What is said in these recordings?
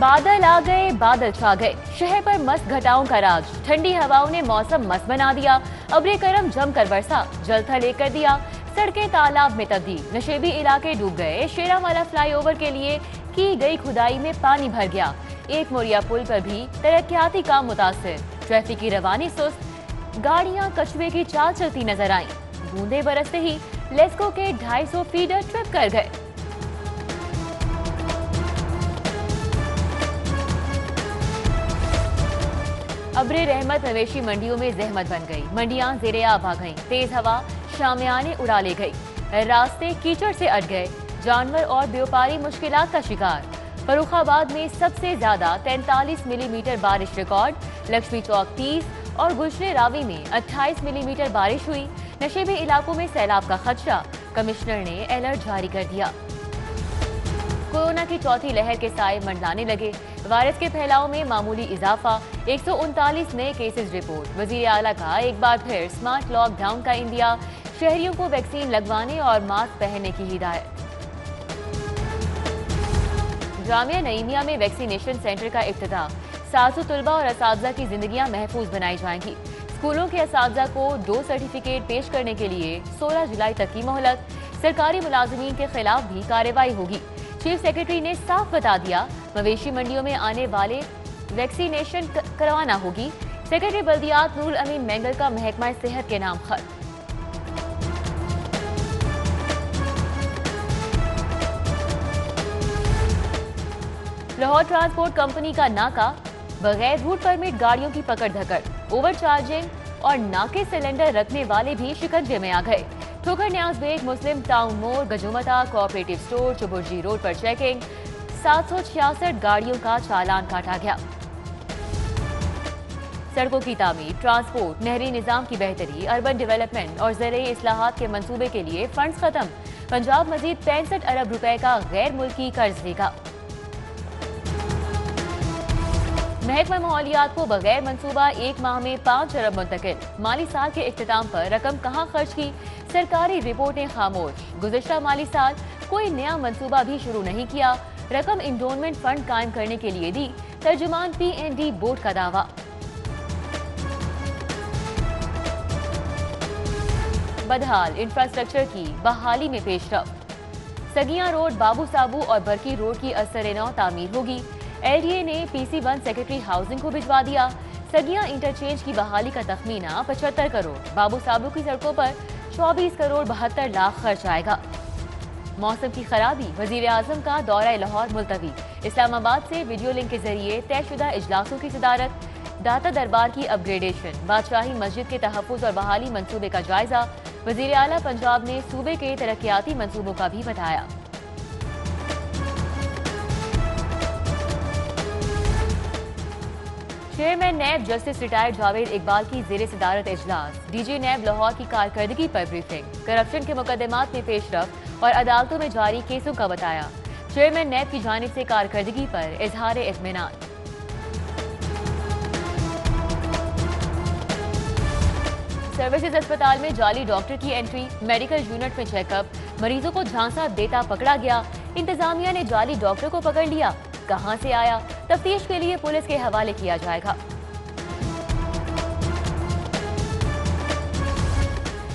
बादल आ गए, बादल छा गए। शहर पर मस्त घटाओं का राज। ठंडी हवाओं ने मौसम मस्त बना दिया। अबरे करम जमकर बरसा जल थल लेकर दिया। सड़कें तालाब में तब्दील। नशेबी इलाके डूब गए। शेरावाला फ्लाईओवर के लिए की गई खुदाई में पानी भर गया। एक मोरिया पुल पर भी तरक्याती काम मुतासर। ट्रैफ़िक की रवानी सुस्त। गाड़ियाँ कछुए की चाल चलती नज़र आई। बूंदे बरसते ही लेस्को के 250 फीडर ट्रिप कर गए। अब्रे रहमत मवेशी मंडियों में जहमत बन गई। मंडियाँ जेरे आब गईं। तेज हवा शामियाने उड़ा ले गई। रास्ते कीचड़ से अट गए। जानवर और व्यापारी मुश्किल का शिकार। फरुखाबाद में सबसे ज़्यादा 43 मिलीमीटर बारिश रिकॉर्ड। लक्ष्मी चौक 30 और गुजरे रावी में 28 मिलीमीटर बारिश हुई। नशेबी इलाकों में सैलाब का खदशा। कमिश्नर ने अलर्ट जारी कर दिया। कोरोना की चौथी लहर के साए मंडलाने लगे। वायरस के फैलाव में मामूली इजाफा, एक सौ उनतालीस नए केसेस रिपोर्ट वज़ीर आला का एक बार फिर स्मार्ट लॉकडाउन का इंडिया, शहरियों को वैक्सीन लगवाने और मास्क पहनने की हिदायत। जामिया नईमिया में वैक्सीनेशन सेंटर का इफ्तः सासू तलबा और इस की जिंदगियाँ महफूज बनाई जाएँगी। स्कूलों के इस को दो सर्टिफिकेट पेश करने के लिए 16 जुलाई तक की मोहलत। सरकारी मुलाजमीन के खिलाफ भी कार्रवाई होगी। चीफ सेक्रेटरी ने साफ़ बता दिया, मवेशी मंडियों में आने वाले वैक्सीनेशन करवाना होगी। सेक्रेटरी बल्दियात नूरुल अमीन मैंगल का महकमा सेहत के नाम खत लाहौर ट्रांसपोर्ट कंपनी का नाका, बगैर रूट परमिट गाड़ियों की पकड़ धकड़ ओवर चार्जिंग और नाके सिलेंडर रखने वाले भी शिकंजे में आ गए। ठोकर न्याज बेग मुस्लिम टाउन मोड़, Gajumata cooperative store, Chauburji road पर चेकिंग, सात सौ छियासठ गाड़ियों का चालान काटा गया। सड़कों की तामीर, ट्रांसपोर्ट, नहरी निज़ाम की बेहतरी, अर्बन डेवलपमेंट और ज़रिए इसलाहत के मंसूबे के लिए फंड्स खत्म। पंजाब मजीद पैंसठ अरब रुपए का गैर मुल्की कर्ज देगा महकमा माहौलियात को बगैर मंसूबा एक माह में पाँच अरब मुंतकिल। माली साल के अख्ताम पर रकम कहाँ खर्च की? सरकारी रिपोर्टें खामोश। गुजशत माली साल, कोई नया मंसूबा भी शुरू नहीं किया। रकम इंडोनमेंट फंड कायम करने के लिए दी। तर्जुमान पी एन डी बोर्ड का दावा। बदहाल इंफ्रास्ट्रक्चर की बहाली में पेशरफ। सगिया रोड, बाबू साबू और बरकी रोड की असर नौ तामीर होगी। एलडीए ने पीसी वन सेक्रेटरी हाउसिंग को भिजवा दिया। सगिया इंटरचेंज की बहाली का तखमीना, पचहत्तर करोड़। बाबू साबू की सड़कों पर चौबीस करोड़ बहत्तर लाख खर्च आएगा। मौसम की खराबी वज़ीर आज़म का दौरा लाहौर मुलतवी। इस्लामाबाद से वीडियो लिंक के ज़रिए तयशुदा इजलासों की सदारत। दाता दरबार की अपग्रेडेशन, बादशाही मस्जिद के तहफ़ और बहाली मनसूबे का जायजा। वज़ीर अला पंजाब ने सूबे के तरक्याती मनसूबों का भी बताया। चेयरमैन नैब जस्टिस रिटायर्ड जावेद इकबाल की जेर सदारत इजलास। डीजी नैब लाहौर की कारकर्दगी पर ब्रीफिंग। करप्शन के मुकदमात में पेशरफ और अदालतों में जारी केसों का बताया। चेयरमैन नैब की जानब से कारकर्दगी पर इजहार इतमान सर्विसेज़ अस्पताल में जाली डॉक्टर की एंट्री, मेडिकल यूनिट में चेकअप, मरीजों को झांसा देता पकड़ा गया। इंतजामिया ने जाली डॉक्टर को पकड़ लिया। कहाँ से आया, तफ्तीश के लिए पुलिस के हवाले किया जाएगा।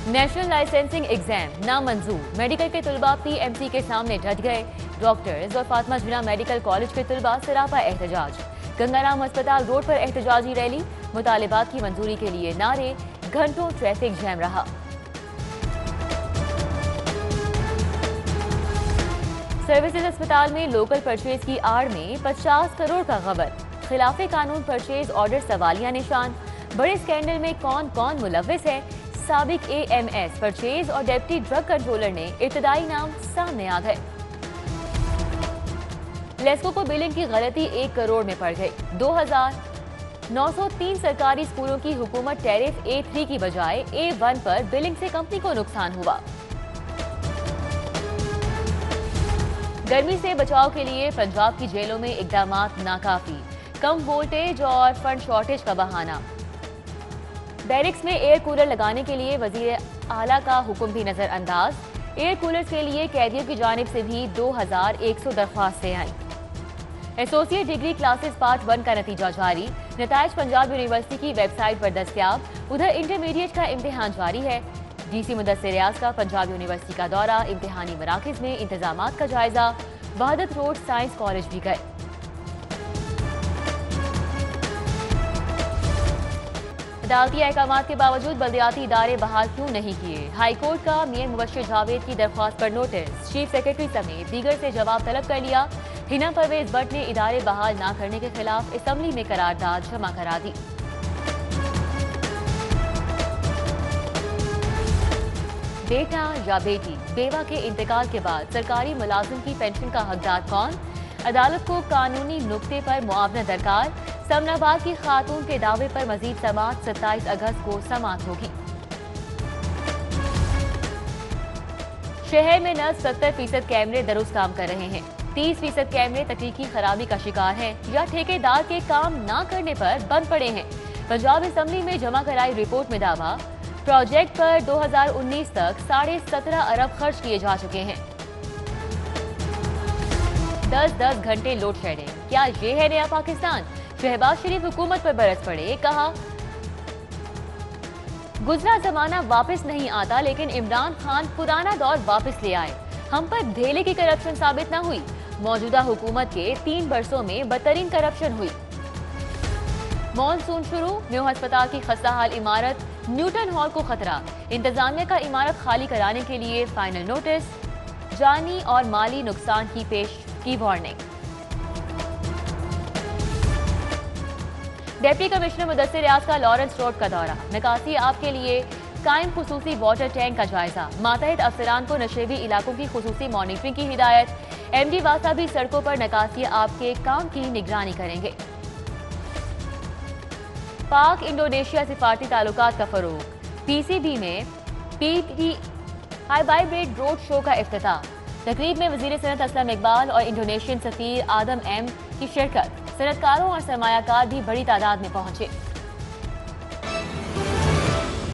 नेशनल लाइसेंसिंग एग्ज़ाम नामंजूर। मेडिकल के तलबा पीएमसी के सामने डट गए। डॉक्टर्स और फातमा जिला मेडिकल कॉलेज के तलबा सरापा एहतजाज। गंगाराम अस्पताल रोड पर एहतजाजी रैली। मुतालबात की मंजूरी के लिए नारे। घंटों ट्रैफ़िक जैम रहा। सर्विसेज़ अस्पताल में लोकल परचेज की आड़ में 50 करोड़ का खबर। खिलाफ कानून परचेज ऑर्डर सवालिया निशान। बड़े स्कैंडल में कौन कौन मुलविस है? सबक ए एम एस परचेज और डेप्टी ड्रग कंट्रोलर ने इब्तदाई नाम सामने आ गए। लेस्को को बिलिंग की गलती एक करोड़ में पड़ गई। दो हज़ार नौ सौ तीन सरकारी स्कूलों की हुकूमत टैरिफ ए थ्री की बजाय ए वन पर बिलिंग से कंपनी को नुकसान हुआ। गर्मी से बचाव के लिए पंजाब की जेलों में इकदाम नाकाफी। कम वोल्टेज और फंड शॉर्टेज का बहाना। बैरिक्स में एयर कूलर लगाने के लिए वज़ीर आला का हुक्म भी नजरअंदाज। एयर कूलर के लिए कैदियों की जानब से भी 2100 दरख्वास्तें आई। Associate degree classes part one का नतीजा जारी। नतज पंजाब यूनिवर्सिटी की वेबसाइट पर दस्तियाब। उधर इंटरमीडिएट का इम्तिहान जारी है। डीसी मुदसर रियाज का पंजाब यूनिवर्सिटी का दौरा, इम्तिहानी मराकज में इंतज़ाम का जायजा वहादत रोड साइंस कॉलेज भी गए। अदालती अहकाम के बावजूद बल्दियाती इदारे बहाल क्यों नहीं किए? हाईकोर्ट का मियाँ मुबशर जावेद की दरख्वास्त पर नोटिस, चीफ सेक्रेटरी समेत दीगर से जवाब तलब कर लिया। हिना परवेज भट्ट ने इदारे बहाल न करने के खिलाफ असम्बली में करारदाद जमा करा दी। बेटा या बेटी? बेवा के इंतकाल के बाद सरकारी मुलाजिम की पेंशन का हकदार कौन? अदालत को कानूनी नुकते पर मुआवजा दरकार। समनाबाद की खातून के दावे पर मजीद समात 27 अगस्त को समात होगी। शहर में न सत्तर फ़ीसद कैमरे दरुस्त काम कर रहे हैं। तीस फ़ीसद कैमरे तकनीकी खराबी का शिकार हैं या ठेकेदार के काम न करने पर बंद पड़े हैं। पंजाब असम्बली में जमा कराई रिपोर्ट में दावा प्रोजेक्ट पर 2019 तक साढ़े सत्रह अरब खर्च किए जा चुके हैं। दस दस घंटे लोड। शेडिंग क्या ये है नया पाकिस्तान? शहबाज शरीफ हुकूमत पर बरस पड़े, कहा। गुजरा जमाना वापस नहीं आता, लेकिन इमरान खान पुराना दौर वापस ले आए। हम पर धेले की करप्शन साबित न हुई। मौजूदा हुकूमत के तीन बरसों में बदतरीन करप्शन हुई। मानसून शुरू, न्यू अस्पताल की खस्ता हाल इमारत न्यूटन हॉल को खतरा। इंतजामिया का इमारत खाली कराने के लिए फाइनल नोटिस जानी और माली नुकसान की पेश की warning deputy commissioner Mudassir Riaz का लॉरेंस रोड का दौरा। निकासी आपके लिए कायम खसूसी वाटर टैंक का जायजा। मातहत अफसरान को नशेबी इलाकों की खसूसी मॉनिटरिंग की हिदायत। एम डी वासा भी सड़कों पर नकासी आपके काम की निगरानी करेंगे। पाक इंडोनेशिया सिफारती ताल्लुक का फरोग। पीसीबी में पीटी हाईबाइब्रेड रोड शो का अफ्ताह। तकरीब में वज़ीर सनत असलम इकबाल और इंडोनेशियन सफीर आदम एम की शिरकत। सनतकारों और सरमायाकार भी बड़ी तादाद में पहुँचे।